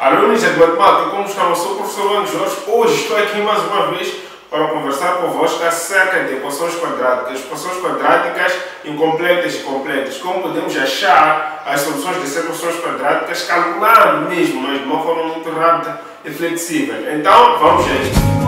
Alunos de matemática, como estão? Eu sou o professor Luan Jorge. Hoje estou aqui mais uma vez para conversar convosco acerca de equações quadráticas, equações quadráticas incompletas e completas. Como podemos achar as soluções dessas equações quadráticas calculando mesmo, mas de uma forma muito rápida e flexível. Então, vamos a isto.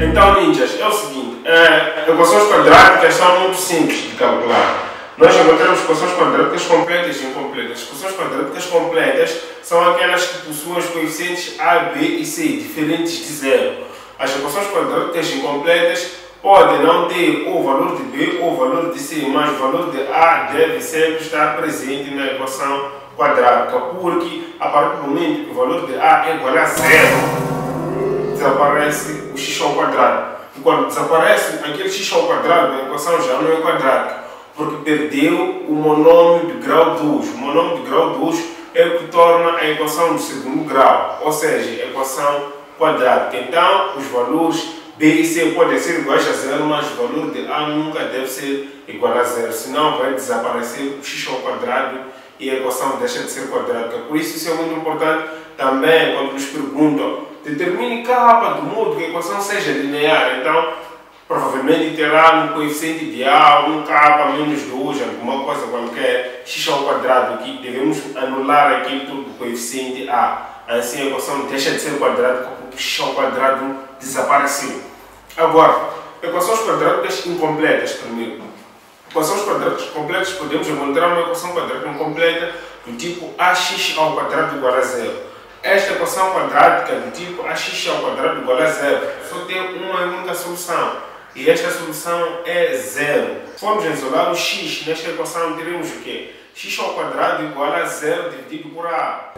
Então, ninjas, é o seguinte, é, equações quadráticas são muito simples de calcular. Nós encontramos equações quadráticas completas e incompletas. Equações quadráticas completas são aquelas que possuem os coeficientes A, B e C, diferentes de zero. As equações quadráticas incompletas podem não ter o valor de B ou o valor de C, mas o valor de A deve sempre estar presente na equação quadrática, porque a partir do momento que o valor de A é igual a zero, desaparece o x ao quadrado. Quando desaparece aquele x ao quadrado, a equação já não é quadrática, porque perdeu o monômio de grau 2. O monômio de grau 2 é o que torna a equação de segundo grau, ou seja, a equação quadrática. Então, os valores B e C podem ser iguais a zero, mas o valor de A nunca deve ser igual a zero, senão vai desaparecer o x ao quadrado e a equação deixa de ser quadrática. Por isso, isso é muito importante também quando nos perguntam determine k do modo que a equação seja linear. Então, provavelmente terá no coeficiente de A um k menos 2, alguma coisa qualquer, x ao quadrado, que devemos anular aquele do coeficiente A. Assim a equação deixa de ser quadrática porque x ao quadrado desapareceu. Agora, equações quadráticas incompletas primeiro. Equações quadráticas completas podemos encontrar uma equação quadrática incompleta do tipo ax ao quadrado igual a zero. Esta equação quadrática do tipo ax ao quadrado igual a zero só tem uma única solução e esta solução é zero. Se formos isolar o x nesta equação, teremos o quê? x ao quadrado igual a zero dividido por a.